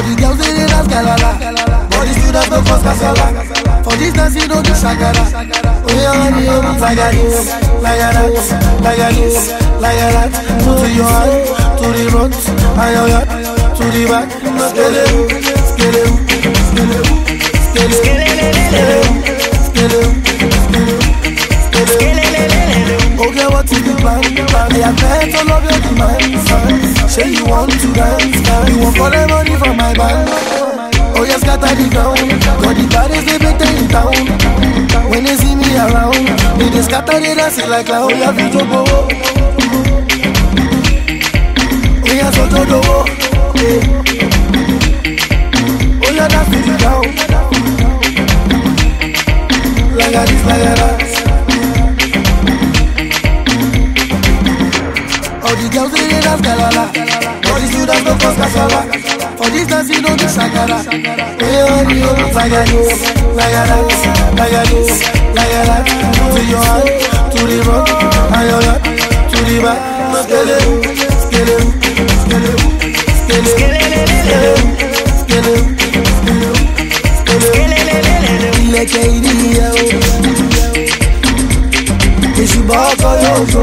All the girls they dance galala, but the students no cause kasala. For this dance you no do shakara. Oh yeah, oh like that, like that, like that, like that. To your hand, to the front, and your yard, to the back. Skele, skele, skele, skele, skele, skele, skele, skele. Okay, what is the plan? I have met all of your demands. Say you want to dance, you want the money from my bank. Oh yes, scatter the ground. Got the baddest they better in town. When they see me around, they just scatter they dance like clown. Oh, yeah, we go. We are so to go. The girls they dey galala, all the students no cause kasala. For this dance you no do shakara. Hey honey, oh like a this, like a that, like a this, like a that. To your hand, to the front, and your to the back. Skele, skele, skele, skele, skele, skele, skele. Ilẹ̀kẹ̀ ìdíyẹ o, èṣù bá ọkọ yóò tó.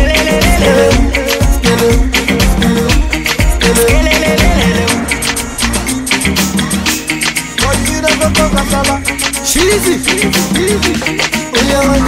Shizzy, shizzy. Oh yeah,